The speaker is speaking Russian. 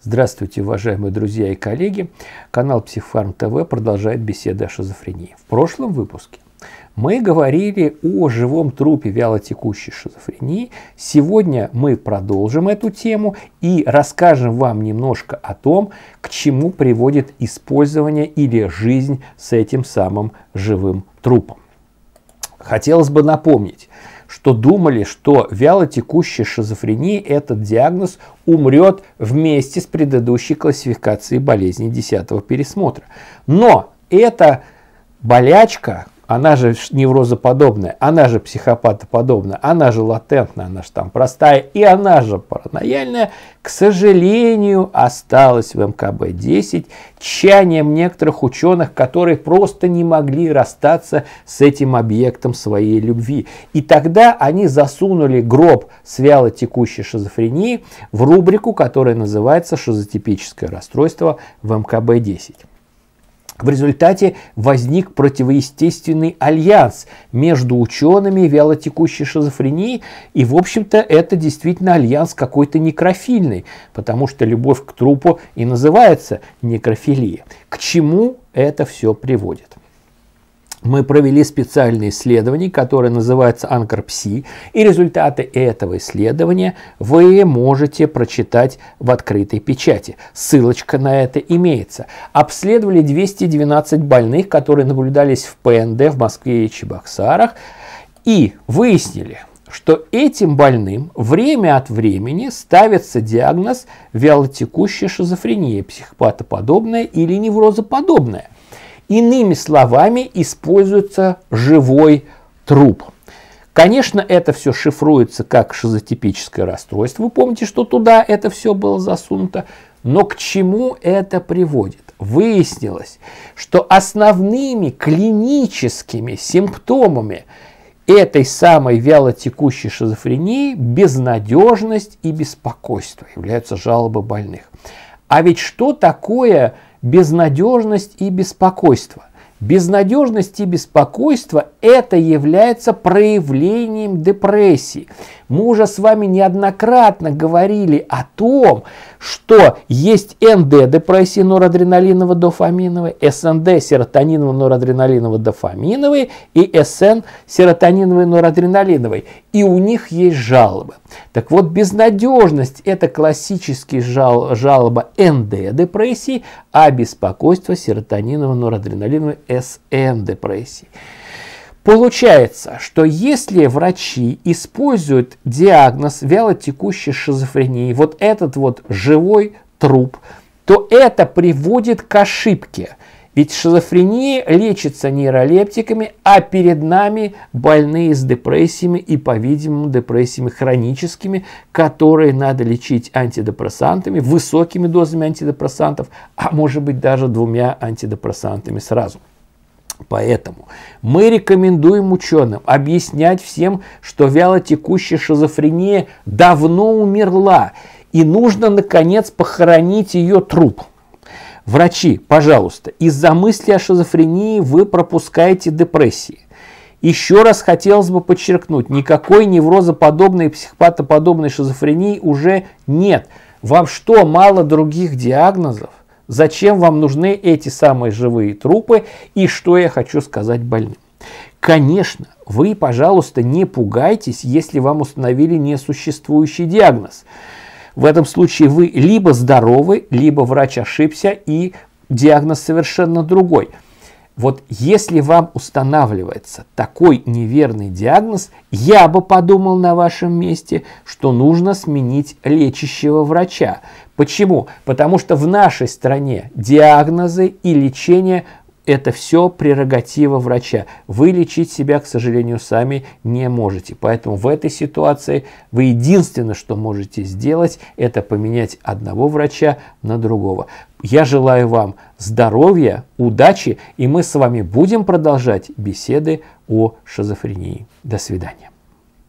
Здравствуйте, уважаемые друзья и коллеги. Канал Психфарм ТВ продолжает беседы о шизофрении. В прошлом выпуске мы говорили о живом трупе вялотекущей шизофрении. Сегодня мы продолжим эту тему и расскажем вам немножко о том, к чему приводит использование или жизнь с этим самым живым трупом. Хотелось бы напомнить, что думали, что вялотекущая шизофрения, этот диагноз умрет вместе с предыдущей классификацией болезней 10 пересмотра. Но эта болячка, она же неврозоподобная, она же психопатоподобная, она же латентная, она же там простая, и она же паранояльная, к сожалению, осталась в МКБ-10 тщанием некоторых ученых, которые просто не могли расстаться с этим объектом своей любви. И тогда они засунули гроб с вялотекущей шизофренией в рубрику, которая называется «Шизотипическое расстройство в МКБ-10». В результате возник противоестественный альянс между учеными вялотекущей шизофрении, и, в общем-то, это действительно альянс какой-то некрофильный, потому что любовь к трупу и называется некрофилия. К чему это все приводит? Мы провели специальное исследование, которое называется Анкорпси, и результаты этого исследования вы можете прочитать в открытой печати. Ссылочка на это имеется. Обследовали 212 больных, которые наблюдались в ПНД в Москве и Чебоксарах, и выяснили, что этим больным время от времени ставится диагноз вялотекущая шизофрения, психопатоподобная или неврозоподобная – Иными словами, используется живой труп. Конечно, это все шифруется как шизотипическое расстройство. Вы помните, что туда это все было засунуто. Но к чему это приводит? Выяснилось, что основными клиническими симптомами этой самой вялотекущей шизофрении безнадежность и беспокойство являются жалобы больных. А ведь что такое безнадежность и беспокойство. Безнадежность и беспокойство – это является проявлением депрессии. Мы уже с вами неоднократно говорили о том, что есть НД депрессии норадреналиново-дофаминовой, СНД серотониново-норадреналиново-дофаминовой и СН серотониновой-норадреналиновой. И у них есть жалобы. Так вот, безнадежность – это классический жал, жалоба НД депрессии, а беспокойство серотониново-норадреналиновой СН депрессии. Получается, что если врачи используют диагноз вялотекущей шизофрении, вот этот вот живой труп, то это приводит к ошибке. Ведь шизофрения лечится нейролептиками, а перед нами больные с депрессиями и, по-видимому, депрессиями хроническими, которые надо лечить антидепрессантами, высокими дозами антидепрессантов, а может быть даже двумя антидепрессантами сразу. Поэтому мы рекомендуем ученым объяснять всем, что вялотекущая шизофрения давно умерла, и нужно, наконец, похоронить ее труп. Врачи, пожалуйста, из-за мысли о шизофрении вы пропускаете депрессии. Еще раз хотелось бы подчеркнуть, никакой неврозоподобной, психопатоподобной шизофрении уже нет. Вам что, мало других диагнозов? Зачем вам нужны эти самые живые трупы и что я хочу сказать больным? Конечно, вы, пожалуйста, не пугайтесь, если вам установили несуществующий диагноз. В этом случае вы либо здоровы, либо врач ошибся и диагноз совершенно другой – вот если вам устанавливается такой неверный диагноз, я бы подумал на вашем месте, что нужно сменить лечащего врача. Почему? Потому что в нашей стране диагнозы и лечение это все прерогатива врача. Вы лечить себя, к сожалению, сами не можете. Поэтому в этой ситуации вы единственное, что можете сделать, это поменять одного врача на другого. Я желаю вам здоровья, удачи, и мы с вами будем продолжать беседы о шизофрении. До свидания.